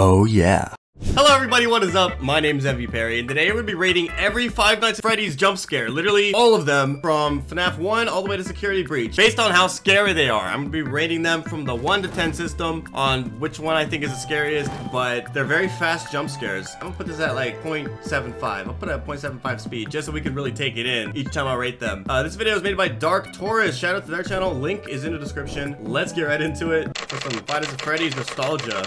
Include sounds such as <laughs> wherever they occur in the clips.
Oh yeah. Hello everybody, what is up? My name is MVPerry, and today we're gonna be rating every Five Nights at Freddy's jump scare. Literally all of them from FNAF 1 all the way to Security Breach. Based on how scary they are, I'm gonna be rating them from the 1 to 10 system on which one I think is the scariest, but they're very fast jump scares. I'm gonna put this at like 0.75. I'll put it at 0.75 speed just so we can really take it in each time I rate them. Uh, this video is made by Dark Taurus. Shout out to their channel. Link is in the description. Let's get right into it for some Five Nights at Freddy's nostalgia.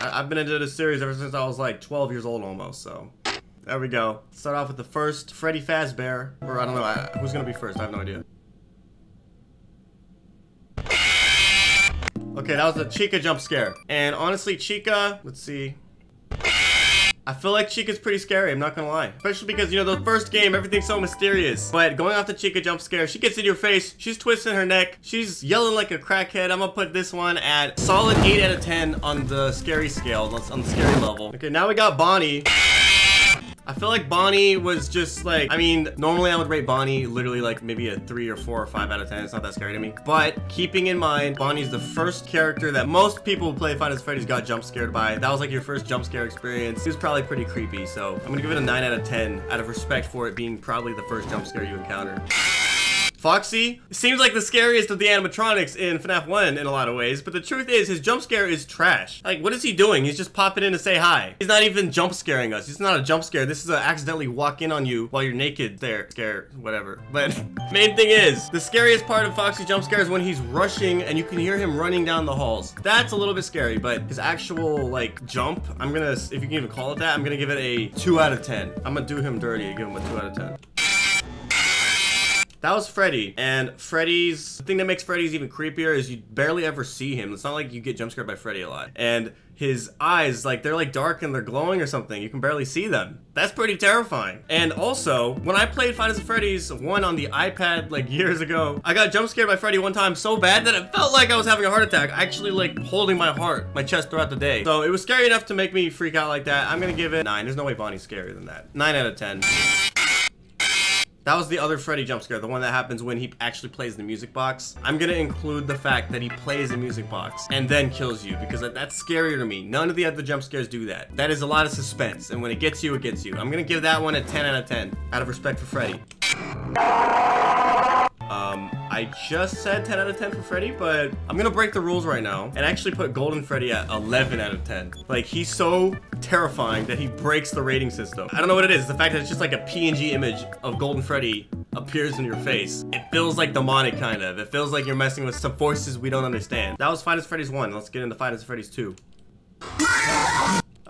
I have been into this series ever since I was like 12 years old almost, so. There we go. Start off with the first Freddy Fazbear. Or I don't know, I, who's gonna be first? I have no idea. Okay, that was a Chica jump scare. And honestly, Chica, let's see. I feel like Chica's pretty scary, I'm not gonna lie. Especially because, you know, the first game, everything's so mysterious. But going off the Chica jump scare, she gets in your face, she's twisting her neck, she's yelling like a crackhead. I'm gonna put this one at solid 8 out of 10 on the scary scale, on the scary level. Okay, now we got Bonnie. I feel like Bonnie was just like, I mean, normally I would rate Bonnie literally like maybe a 3 or 4 or 5 out of 10. It's not that scary to me. But keeping in mind, Bonnie's the first character that most people who play Five Nights Freddy's got jump scared by. That was like your first jump scare experience. It was probably pretty creepy. So I'm gonna give it a 9 out of 10 out of respect for it being probably the first jump scare you encountered. Foxy seems like the scariest of the animatronics in FNAF 1 in a lot of ways, but the truth is his jump scare is trash. Like, what is he doing? He's just popping in to say hi. He's not even jump scaring us. He's not a jump scare. This is a accidentally walk in on you while you're naked there. Scare, whatever. But <laughs> main thing is, the scariest part of Foxy jump scare is when he's rushing and you can hear him running down the halls. That's a little bit scary, but his actual, like, jump, I'm gonna, if you can even call it that, I'm gonna give it a 2 out of 10. I'm gonna do him dirty and give him a 2 out of 10. That was Freddy, and Freddy's, the thing that makes Freddy's even creepier is you barely ever see him. It's not like you get jump scared by Freddy a lot. And his eyes, like they're like dark and they're glowing or something. You can barely see them. That's pretty terrifying. And also, when I played Five Nights at Freddy's 1 on the iPad like years ago, I got jump scared by Freddy one time so bad that it felt like I was having a heart attack. Actually like holding my heart, my chest throughout the day. So it was scary enough to make me freak out like that. I'm gonna give it 9. There's no way Bonnie's scarier than that. 9 out of 10. That was the other Freddy jump scare, the one that happens when he actually plays the music box. I'm gonna include the fact that he plays the music box and then kills you because that's scarier to me. None of the other jump scares do that. That is a lot of suspense, and when it gets you, it gets you. I'm gonna give that one a 10 out of 10, out of respect for Freddy. Um, I just said 10 out of 10 for Freddy, but I'm gonna break the rules right now and actually put Golden Freddy at 11 out of 10. Like, he's so terrifying that he breaks the rating system. I don't know what it is. The fact that it's just like a PNG image of Golden Freddy appears in your face. It feels like demonic, kind of. It feels like you're messing with some forces we don't understand. That was at Freddy's 1. Let's get into at Freddy's 2.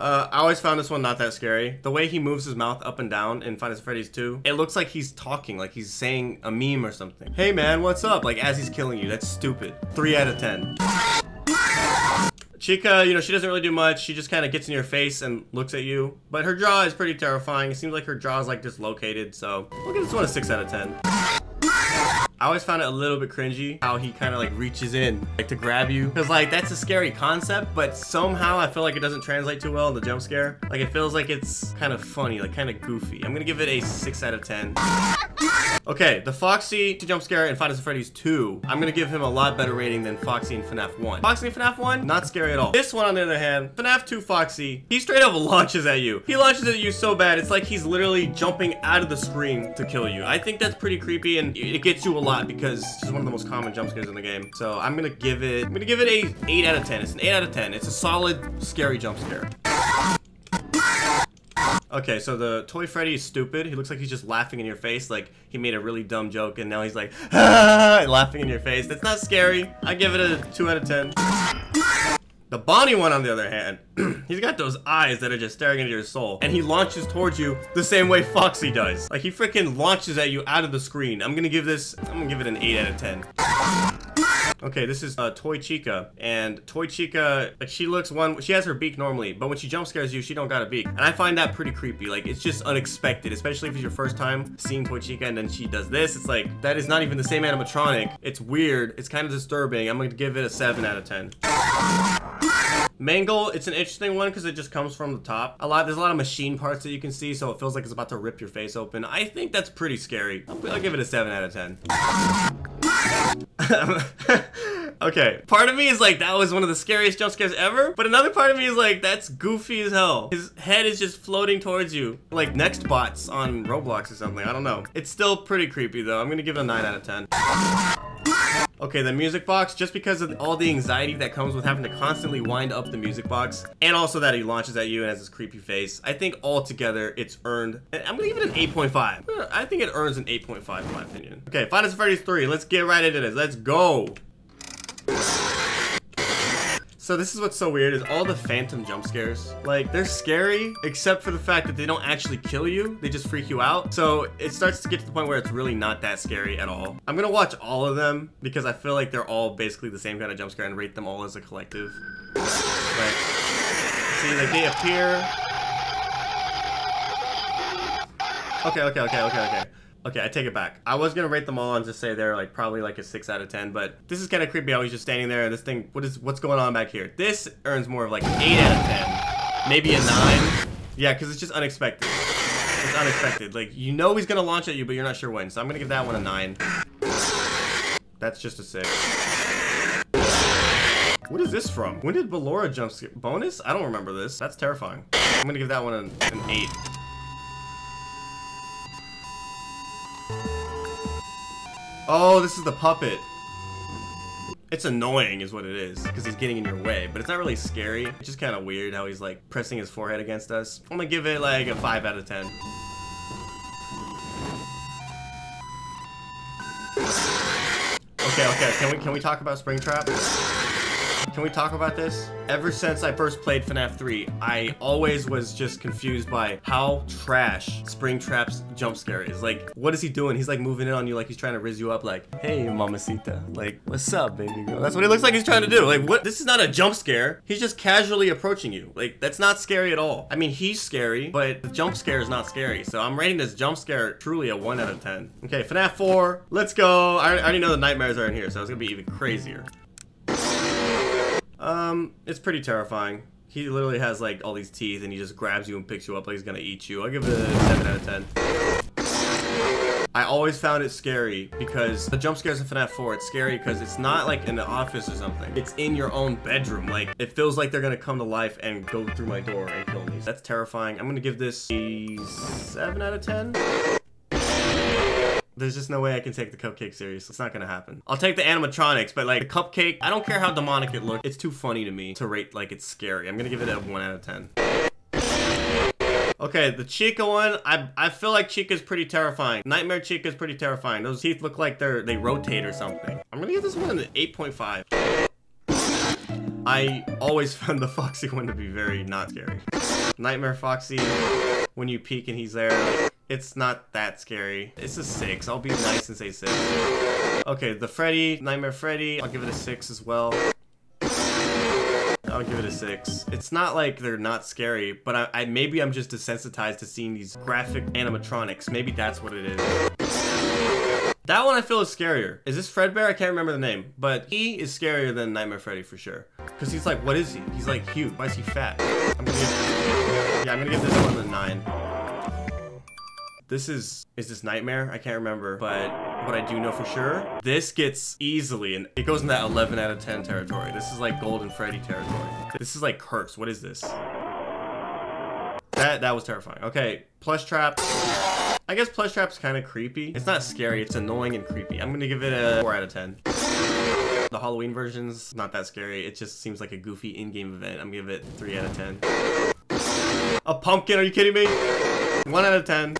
Uh, I always found this one not that scary. The way he moves his mouth up and down in Nights at Freddy's 2, it looks like he's talking, like he's saying a meme or something. Hey man, what's up? Like as he's killing you. That's stupid. 3 out of 10. Chica, you know, she doesn't really do much. She just kind of gets in your face and looks at you. But her jaw is pretty terrifying. It seems like her jaw is like dislocated. So we'll give this one a 6 out of 10. I always found it a little bit cringy how he kind of like reaches in like to grab you. Because like that's a scary concept but somehow I feel like it doesn't translate too well in the jump scare. Like it feels like it's kind of funny like kind of goofy. I'm gonna give it a 6 out of 10 okay the Foxy to jump scare Nights at Freddy's 2 I'm gonna give him a lot better rating than Foxy in FNAF 1 Foxy in FNAF 1 not scary at all. This one on the other hand FNAF 2 Foxy he straight up <laughs> launches at you. He launches at you so bad it's like he's literally jumping out of the screen to kill you. I think that's pretty creepy and it gets you a lot lot because it's one of the most common jump scares in the game. So I'm gonna give it, I'm gonna give it a 8 out of 10. It's an 8 out of 10. It's a solid, scary jump scare. Okay, so the Toy Freddy is stupid. He looks like he's just laughing in your face, like he made a really dumb joke, and now he's like, <laughs> laughing in your face. That's not scary. I give it a 2 out of 10. The Bonnie one, on the other hand, <clears throat> he's got those eyes that are just staring into your soul. And he launches towards you the same way Foxy does. Like, he freaking launches at you out of the screen. I'm gonna give this, I'm gonna give it an 8 out of 10. Okay, this is uh, Toy Chica, and Toy Chica, like she looks one, she has her beak normally, but when she jump scares you, she don't got a beak, and I find that pretty creepy. Like it's just unexpected, especially if it's your first time seeing Toy Chica, and then she does this. It's like that is not even the same animatronic. It's weird. It's kind of disturbing. I'm gonna give it a seven out of ten. Mangle, it's an interesting one because it just comes from the top. A lot, there's a lot of machine parts that you can see, so it feels like it's about to rip your face open. I think that's pretty scary. I'll, I'll give it a 7 out of 10. <laughs> Okay, part of me is like, that was one of the scariest jump scares ever, but another part of me is like, that's goofy as hell. His head is just floating towards you, like next bots on Roblox or something, I don't know. It's still pretty creepy though, I'm gonna give it a 9 out of 10. Okay, the music box, just because of all the anxiety that comes with having to constantly wind up the music box, and also that he launches at you and has this creepy face, I think altogether it's earned, I'm gonna give it an 8.5. Uh, I think it earns an 8.5 in my opinion. Okay, Five Nights at Freddy's 3, let's get right into this, let's go! So this is what's so weird is all the phantom jump scares. Like they're scary except for the fact that they don't actually kill you. They just freak you out. So it starts to get to the point where it's really not that scary at all. I'm gonna watch all of them because I feel like they're all basically the same kind of jump scare and rate them all as a collective. See, like they appear. Okay, okay, okay, okay, okay. Okay, I take it back. I was gonna rate them all and just say they're like probably like a six out of ten, but this is kind of creepy. how he's just standing there and this thing. What is what's going on back here? This earns more of like eight out of ten, maybe a nine. Yeah, because it's just unexpected. It's unexpected. Like you know he's gonna launch at you, but you're not sure when. So I'm gonna give that one a nine. That's just a six. What is this from? When did Ballora jump scare? Bonus? I don't remember this. That's terrifying. I'm gonna give that one an, an eight. Oh, this is the puppet. It's annoying is what it is, because he's getting in your way, but it's not really scary. It's just kind of weird how he's like pressing his forehead against us. I'm gonna give it like a 5 out of 10. Okay, okay, can we can we talk about Springtrap? Can we talk about this? Ever since I first played FNAF 3, I always was just confused by how trash Springtrap's jump scare is. Like, what is he doing? He's like moving in on you like he's trying to riz you up like, hey, mamacita. Like, what's up, baby girl? That's what he looks like he's trying to do. Like, what? This is not a jump scare. He's just casually approaching you. Like, that's not scary at all. I mean, he's scary, but the jump scare is not scary. So I'm rating this jump scare truly a 1 out of 10. Okay, FNAF 4, let's go. I already know the nightmares are in here, so it's gonna be even crazier. Um, it's pretty terrifying. He literally has like all these teeth and he just grabs you and picks you up like he's gonna eat you. I'll give it a 7 out of 10. I always found it scary because the jump scares in FNAF 4, it's scary because it's not like in the office or something. It's in your own bedroom. Like, it feels like they're gonna come to life and go through my door and kill me. That's terrifying. I'm gonna give this a 7 out of 10. There's just no way I can take the cupcake serious. It's not gonna happen. I'll take the animatronics, but like the cupcake, I don't care how demonic it looks. It's too funny to me to rate like it's scary. I'm gonna give it a 1 out of 10. Okay, the Chica one, I I feel like Chica's pretty terrifying. Nightmare Chica's pretty terrifying. Those teeth look like they're they rotate or something. I'm gonna give this one an 8.5. I always <laughs> found the Foxy one to be very not scary. Nightmare Foxy, when you peek and he's there, it's not that scary. It's a 6. I'll be nice and say 6. Okay, the Freddy, Nightmare Freddy, I'll give it a 6 as well. I'll give it a 6. It's not like they're not scary, but I, I maybe I'm just desensitized to seeing these graphic animatronics. Maybe that's what it is. That one I feel is scarier. Is this Fredbear? I can't remember the name, but he is scarier than Nightmare Freddy for sure. Because he's like, what is he? He's like huge. Why is he fat? I'm gonna give, yeah, I'm gonna give this one a 9. This is, is this Nightmare? I can't remember, but what I do know for sure, this gets easily, and it goes in that 11 out of 10 territory. This is like Golden Freddy territory. This is like Curse. What is this? That, that was terrifying. Okay, Plush Trap. I guess Plush Trap's kind of creepy. It's not scary, it's annoying and creepy. I'm gonna give it a 4 out of 10. The Halloween version's not that scary. It just seems like a goofy in-game event. I'm gonna give it 3 out of 10. A pumpkin, are you kidding me? 1 out of 10.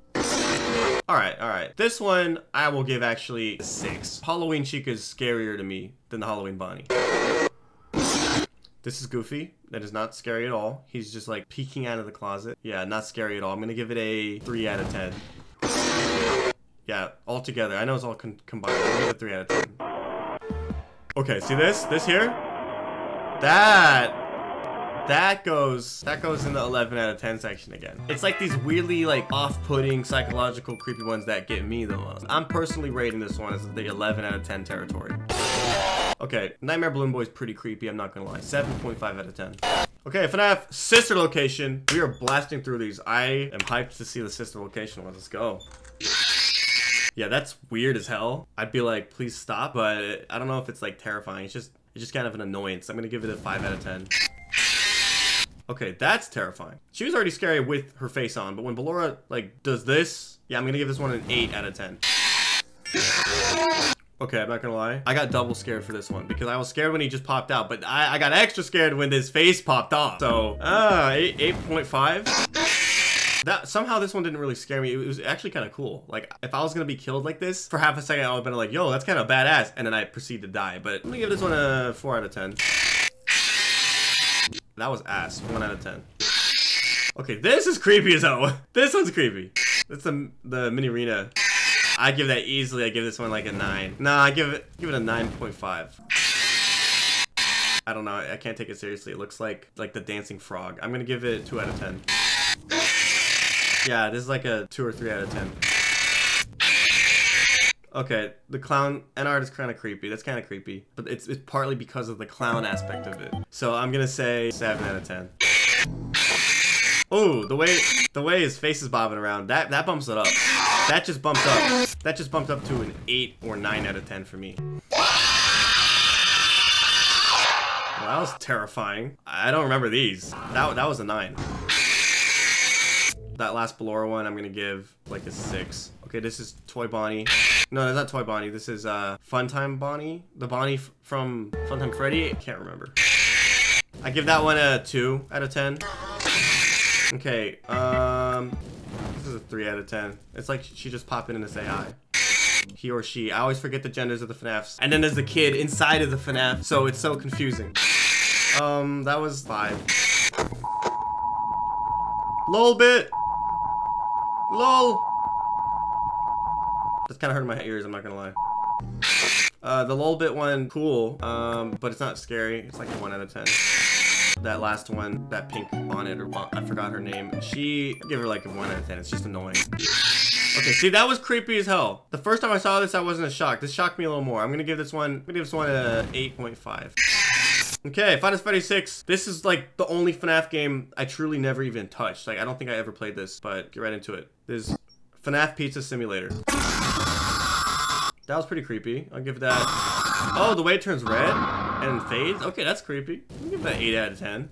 Alright, alright. This one, I will give actually 6. Halloween Chica is scarier to me than the Halloween Bonnie. This is Goofy. That is not scary at all. He's just like peeking out of the closet. Yeah, not scary at all. I'm gonna give it a 3 out of 10. Yeah, all together. I know it's all combined. Gonna give it a 3 out of 10. Okay, see this? This here? That that goes that goes in the 11 out of 10 section again. It's like these weirdly like off-putting psychological creepy ones that get me the most. I'm personally rating this one as the 11 out of 10 territory. Okay, Nightmare Balloon Boy is pretty creepy, I'm not gonna lie. 7.5 out of 10. Okay, FNAF sister location. We are blasting through these. I am hyped to see the sister location Let's go. Yeah, that's weird as hell. I'd be like, please stop, but I don't know if it's like terrifying. It's just It's just kind of an annoyance. I'm gonna give it a 5 out of 10. Okay, that's terrifying. She was already scary with her face on, but when Ballora, like, does this, yeah, I'm gonna give this one an 8 out of 10. Okay, I'm not gonna lie. I got double scared for this one because I was scared when he just popped out, but I, I got extra scared when his face popped off. So, uh, 8, 8.5. That somehow this one didn't really scare me. It was actually kind of cool. Like if I was gonna be killed like this for half a second, I would have been like, "Yo, that's kind of badass," and then I proceed to die. But I'm gonna give this one a four out of ten. That was ass. One out of ten. Okay, this is creepy as hell. <laughs> This one's creepy. That's the the Minireena. I give that easily. I give this one like a nine. Nah, I give it give it a nine point five. I don't know. I can't take it seriously. It looks like like the dancing frog. I'm gonna give it two out of ten. Yeah, this is like a two or three out of ten. Okay, the clown Ennard is kind of creepy. That's kind of creepy, but it's, it's partly because of the clown aspect of it. So I'm gonna say seven out of ten. Oh, the way the way his face is bobbing around, that that bumps it up. That just bumped up. That just bumped up to an eight or nine out of ten for me. Well, that was terrifying. I don't remember these. That that was a nine. That last Ballora one, I'm gonna give like a six. Okay, this is Toy Bonnie. No, that's not Toy Bonnie. This is uh, Funtime Bonnie. The Bonnie from Funtime Freddy. I can't remember. I give that one a 2 out of 10. Okay, um, this is a 3 out of 10. It's like she just popped in to say hi. He or she. I always forget the genders of the FNAFs. And then there's the kid inside of the FNAF, so it's so confusing. Um, that was 5. Lolbit! LOL! Kind of hurting my ears, I'm not gonna lie. Uh, the Lolbit one, cool, um, but it's not scary. It's like a 1 out of 10. That last one, that pink bonnet, or bon I forgot her name. She, give her like a 1 out of 10. It's just annoying. Okay, see, that was creepy as hell. The first time I saw this, I wasn't as shocked. This shocked me a little more. I'm gonna give this one, I'm gonna give this one a 8.5. Okay, Final Fantasy 6. This is like the only FNAF game I truly never even touched. Like, I don't think I ever played this, but get right into it. This is FNAF Pizza Simulator. That was pretty creepy. I'll give that... Oh, the way it turns red and fades? Okay, that's creepy. I'll give that 8 out of 10.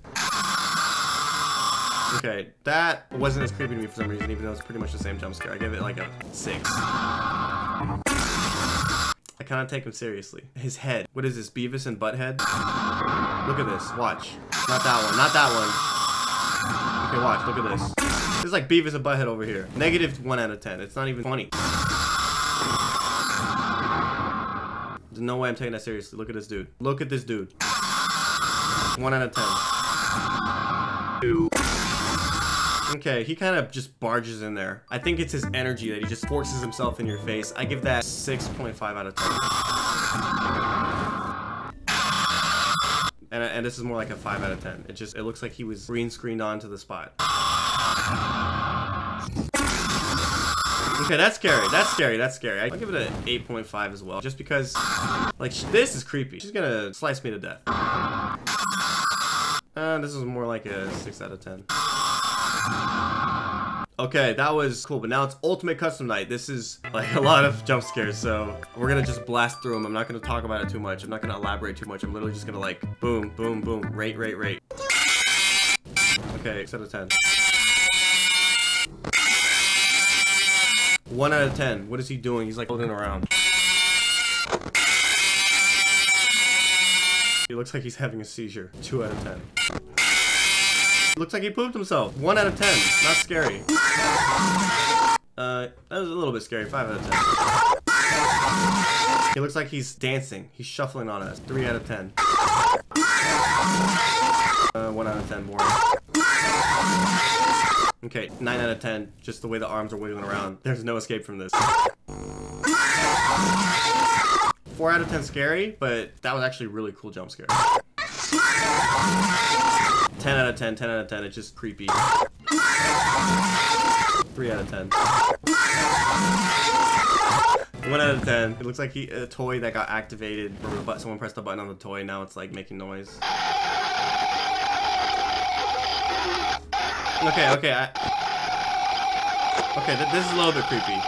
Okay, that wasn't as creepy to me for some reason, even though it's pretty much the same jump scare. I give it like a 6. I cannot take him seriously. His head. What is this, Beavis and Butthead? Look at this. Watch. Not that one. Not that one. Okay, watch. Look at this. Is like Beavis and Butthead over here. Negative 1 out of 10. It's not even funny. There's no way I'm taking that seriously. Look at this dude. Look at this dude. 1 out of 10. Two. Okay, he kind of just barges in there. I think it's his energy that he just forces himself in your face. I give that 6.5 out of 10. And, and this is more like a 5 out of 10. It just, it looks like he was green screened onto the spot. Okay, that's scary. That's scary. That's scary. I'll give it an 8.5 as well. Just because, like, this is creepy. She's gonna slice me to death. Uh, this is more like a 6 out of 10. Okay, that was cool, but now it's Ultimate Custom Night. This is like a lot of jump scares, so we're gonna just blast through them. I'm not gonna talk about it too much. I'm not gonna elaborate too much. I'm literally just gonna like, boom, boom, boom, rate, rate, rate. Okay, 6 out of 10. 1 out of 10. What is he doing? He's like holding around. He looks like he's having a seizure. 2 out of 10. Looks like he pooped himself. 1 out of 10. Not scary. Uh, that was a little bit scary. 5 out of 10. He looks like he's dancing. He's shuffling on us. 3 out of 10. Uh, 1 out of 10 more. Okay, 9 out of 10. Just the way the arms are wiggling around. There's no escape from this. 4 out of 10 scary, but that was actually really cool jump scare. 10 out of 10, 10 out of 10. It's just creepy. 3 out of 10. 1 out of 10. It looks like he, a toy that got activated, someone pressed a button on the toy, now it's like making noise. Okay, okay, I... Okay, th this is a little bit creepy.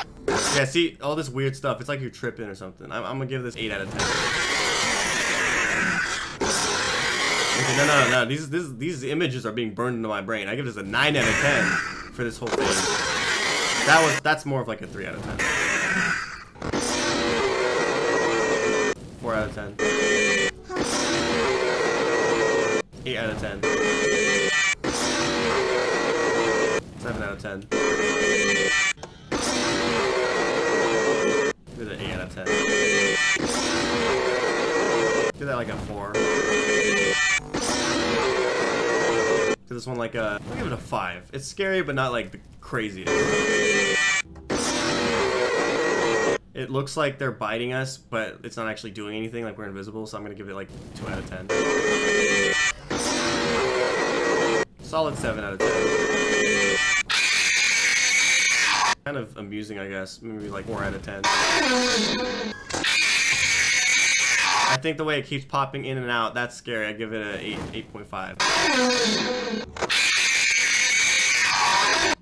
Yeah, see, all this weird stuff, it's like you're tripping or something. I'm, I'm gonna give this 8 out of 10. Okay, no, no, no. These, these, these images are being burned into my brain. I give this a 9 out of 10 for this whole thing. That was, that's more of like a 3 out of 10. 4 out of 10. 8 out of 10. 7 out of 10. Give it an 8 out of 10. Give that like a 4. Give this one like a, I'll give it a 5. It's scary, but not like the craziest. It looks like they're biting us, but it's not actually doing anything, like we're invisible, so I'm gonna give it like 2 out of 10. Solid 7 out of 10. Kind of amusing, I guess. Maybe like 4 out of 10. I think the way it keeps popping in and out, that's scary. I give it a 8, 8.5.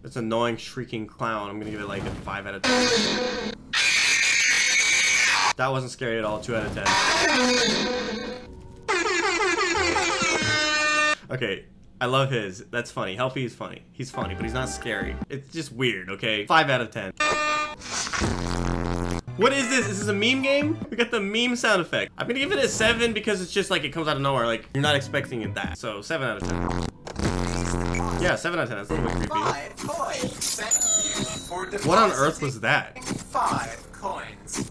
It's annoying shrieking clown. I'm gonna give it like a 5 out of 10. That wasn't scary at all. 2 out of 10. Okay, I love his. That's funny. Helpy is funny. He's funny, but he's not scary. It's just weird, okay? 5 out of 10. What is this? Is this a meme game? We got the meme sound effect. I'm gonna give it a 7 because it's just like it comes out of nowhere. Like, you're not expecting it that. So, 7 out of 10. Yeah, 7 out of 10. That's a little bit creepy. What on earth was that? Five coins.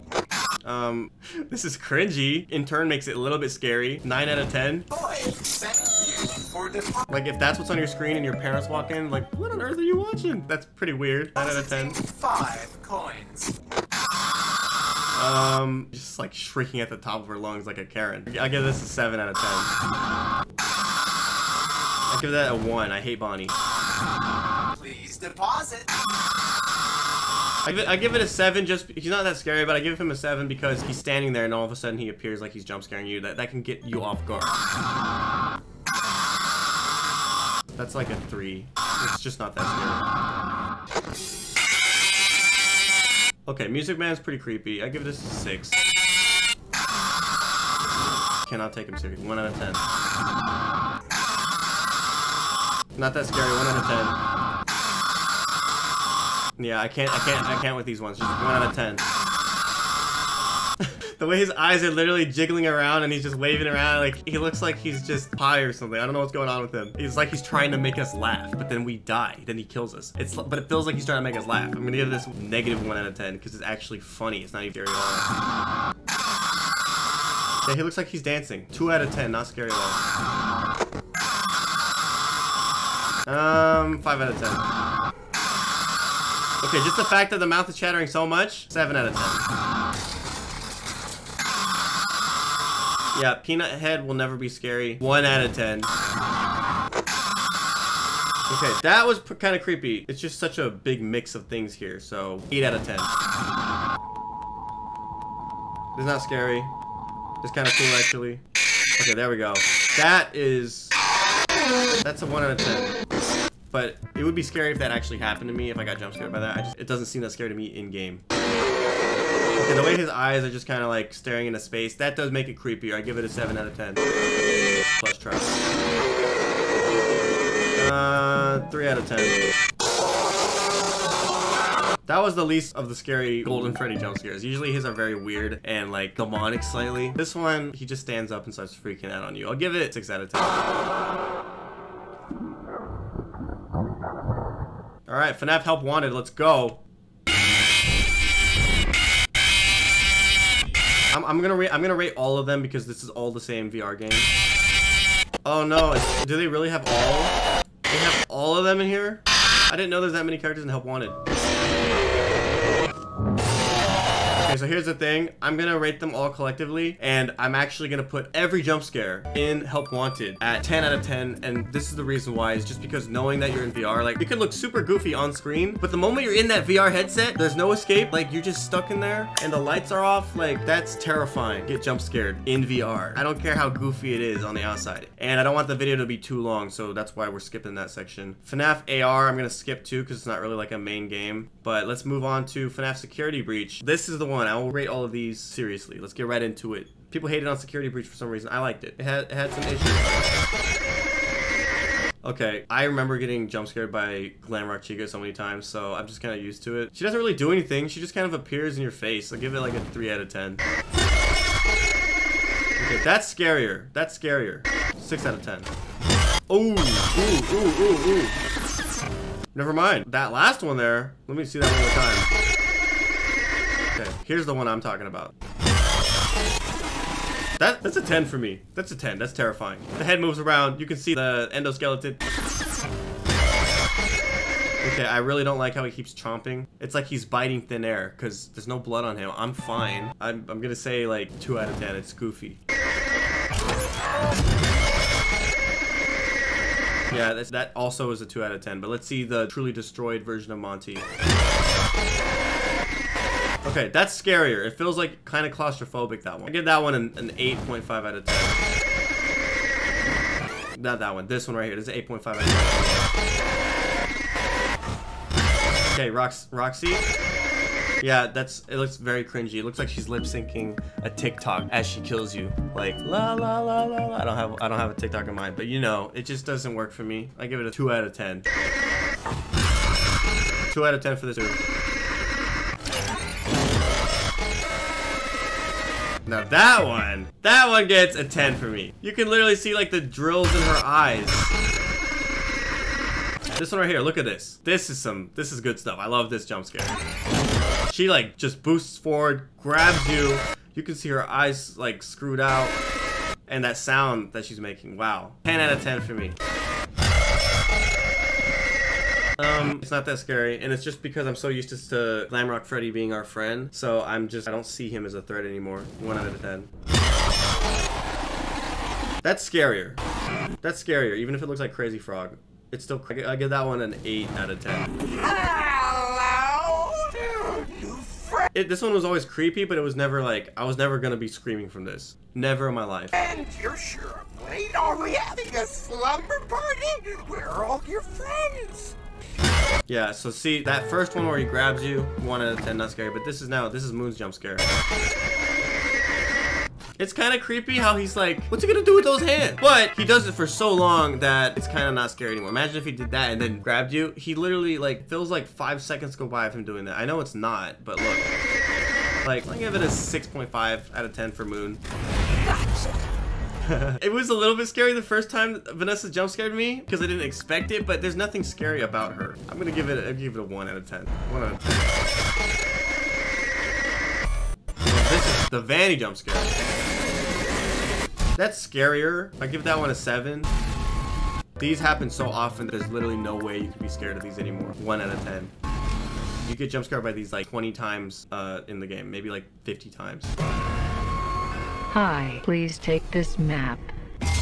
Um, <laughs> this is cringy. In turn makes it a little bit scary. 9 out of 10. Like, if that's what's on your screen and your parents walk in, like, what on earth are you watching? That's pretty weird. 9 out of 10. five coins. Um, just like shrieking at the top of her lungs like a Karen. I give this a 7 out of 10. I give that a 1. I hate Bonnie. Please deposit. I give, it, I give it a 7 just, he's not that scary, but I give him a 7 because he's standing there and all of a sudden he appears like he's jump scaring you. That, that can get you off guard. That's like a 3. It's just not that scary. Okay, Music Man's pretty creepy. I give this a 6. Cannot take him seriously. 1 out of 10. Not that scary. 1 out of 10. Yeah, I can't, I can't, I can't with these ones. Just 1 out of 10. The way his eyes are literally jiggling around and he's just waving around like he looks like he's just high or something. I don't know what's going on with him. He's like he's trying to make us laugh, but then we die. Then he kills us. It's but it feels like he's trying to make us laugh. I'm gonna give this negative one out of ten because it's actually funny. It's not even at all. Yeah, he looks like he's dancing. Two out of ten, not scary at all. Um, five out of ten. Okay, just the fact that the mouth is chattering so much, seven out of ten. Yeah, Peanut Head will never be scary. 1 out of 10. Okay, that was kind of creepy. It's just such a big mix of things here, so 8 out of 10. It's not scary. It's kind of cool, actually. Okay, there we go. That is... That's a 1 out of 10. But it would be scary if that actually happened to me, if I got jump scared by that. I just, it doesn't seem that scary to me in-game. Okay, the way his eyes are just kind of like staring into space, that does make it creepier. I give it a 7 out of 10. Plus trust. Uh, 3 out of 10. That was the least of the scary Golden Freddy jump scares. Usually his are very weird and like demonic slightly. This one, he just stands up and starts freaking out on you. I'll give it 6 out of 10. Alright, FNAF Help Wanted, let's go. I'm, gonna rate I'm gonna rate all of them because this is all the same VR game. Oh no, do they really have all? They have all of them in here? I didn't know there's that many characters in Help Wanted. So here's the thing. I'm gonna rate them all collectively, and I'm actually gonna put every jump scare in Help Wanted at 10 out of 10, and this is the reason why, is just because knowing that you're in VR, like, it could look super goofy on screen, but the moment you're in that VR headset, there's no escape, like, you're just stuck in there, and the lights are off, like, that's terrifying. Get jump scared in VR. I don't care how goofy it is on the outside, and I don't want the video to be too long, so that's why we're skipping that section. FNAF AR, I'm gonna skip too, because it's not really like a main game, but let's move on to FNAF Security Breach. This is the one, I will rate all of these seriously. Let's get right into it. People hated on Security Breach for some reason. I liked it. It had, it had some issues. Okay, I remember getting jump scared by Glamrock Chica so many times, so I'm just kind of used to it. She doesn't really do anything. She just kind of appears in your face. I'll give it like a 3 out of 10. Okay, that's scarier. That's scarier. 6 out of 10. Ooh, ooh, ooh, ooh, ooh. Never mind. That last one there, let me see that one more time. Here's the one I'm talking about. That, that's a 10 for me. That's a 10. That's terrifying. The head moves around. You can see the endoskeleton. Okay, I really don't like how he keeps chomping. It's like he's biting thin air because there's no blood on him. I'm fine. I'm, I'm gonna say like 2 out of 10. It's goofy. Yeah, that also is a 2 out of 10. But let's see the truly destroyed version of Monty. Okay, that's scarier. It feels like kind of claustrophobic, that one. I give that one an, an 8.5 out of 10. Not that one. This one right here. This is 8.5 out of 10. Okay, Rox Roxy. Yeah, that's it looks very cringy. It looks like she's lip syncing a TikTok as she kills you. Like la la la la la. I don't have I don't have a TikTok in mind, but you know, it just doesn't work for me. I give it a two out of ten. Two out of ten for this. Now that one, that one gets a 10 for me. You can literally see like the drills in her eyes. This one right here, look at this. This is some, this is good stuff. I love this jump scare. She like just boosts forward, grabs you. You can see her eyes like screwed out. And that sound that she's making, wow. 10 out of 10 for me. Um, it's not that scary, and it's just because I'm so used to, to Glamrock Freddy being our friend, so I'm just, I don't see him as a threat anymore. 1 out of 10. That's scarier. That's scarier, even if it looks like Crazy Frog. It's still, I give that one an 8 out of 10. Hello, friend. It, this one was always creepy, but it was never like, I was never gonna be screaming from this. Never in my life. And you're sure late? Are we having a slumber party? Where are all your friends? Yeah, so see, that first one where he grabs you, 1 out of 10, not scary, but this is now, this is Moon's jump scare. It's kind of creepy how he's like, what's he gonna do with those hands? But he does it for so long that it's kind of not scary anymore. Imagine if he did that and then grabbed you. He literally like feels like five seconds go by of him doing that. I know it's not, but look. Like, I give it a 6.5 out of 10 for Moon. <laughs> it was a little bit scary the first time Vanessa jump scared me because I didn't expect it, but there's nothing scary about her. I'm gonna give it, I'll give it a one out of ten. One out of ten. This is the Vanny jump scare. That's scarier. I give that one a seven. These happen so often, that there's literally no way you can be scared of these anymore. One out of ten. You get jump scared by these like 20 times uh, in the game, maybe like 50 times. Hi, please take this map.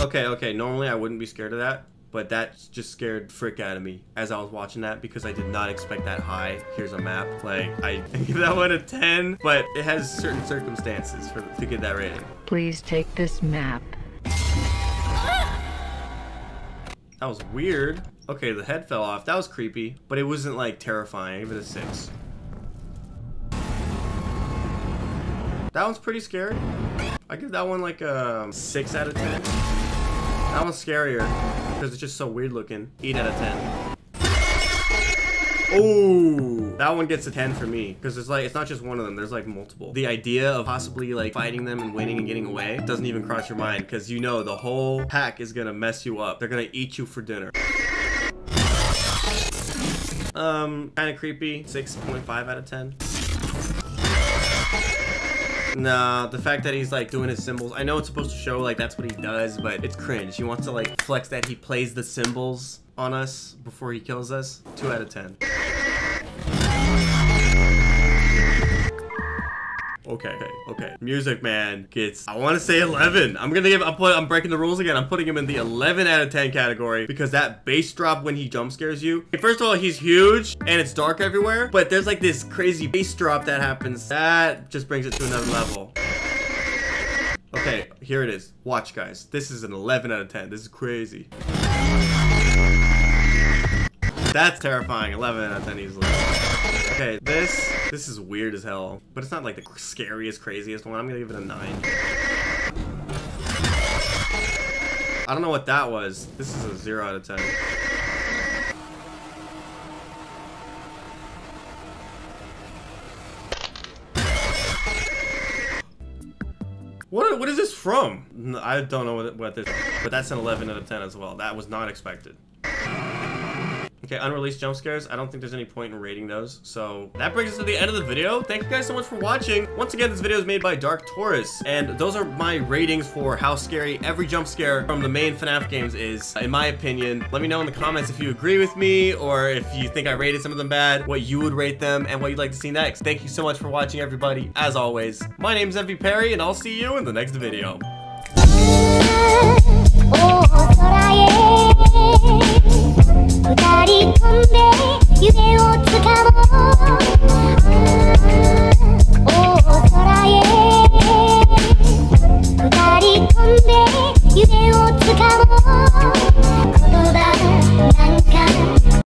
Okay, okay. Normally I wouldn't be scared of that, but that just scared frick out of me as I was watching that because I did not expect that high. Here's a map. Like I <laughs> give that one a 10, but it has certain circumstances for to get that rating. Please take this map. <gasps> That was weird. Okay, the head fell off. That was creepy, but it wasn't like terrifying. I give it a six. That one's pretty scary. I give that one like a six out of ten. That one's scarier because it's just so weird looking. Eight out of ten. Oh, that one gets a 10 for me because it's like it's not just one of them. There's like multiple. The idea of possibly like fighting them and winning and getting away doesn't even cross your mind because you know the whole pack is gonna mess you up. They're gonna eat you for dinner. Um, kind of creepy. 6.5 out of 10. Nah, the fact that he's like doing his cymbals. I know it's supposed to show like that's what he does, but it's cringe. He wants to like flex that he plays the cymbals on us before he kills us. 2 out of 10. Okay, okay. Music Man gets, I want to say 11. I'm gonna give, I'm, put, I'm breaking the rules again. I'm putting him in the 11 out of 10 category because that bass drop when he jump scares you. First of all, he's huge and it's dark everywhere, but there's like this crazy bass drop that happens. That just brings it to another level. Okay, here it is. Watch, guys. This is an 11 out of 10. This is crazy. That's terrifying. 11 out of 10 easily. Okay, this this is weird as hell, but it's not like the scariest, craziest one. I'm gonna give it a 9. I don't know what that was. This is a 0 out of 10. What, what is this from? I don't know what, what this but that's an 11 out of 10 as well. That was not expected. Okay, unreleased jump scares. I don't think there's any point in rating those. So that brings us to the end of the video. Thank you guys so much for watching. Once again, this video is made by Dark Taurus, and those are my ratings for how scary every jump scare from the main FNAF games is, in my opinion. Let me know in the comments if you agree with me or if you think I rated some of them bad, what you would rate them, and what you'd like to see next. Thank you so much for watching, everybody. As always, my name is MVPerry, and I'll see you in the next video. 張り込んで夢をつかもう大空へ二人飛んで夢をつかもう。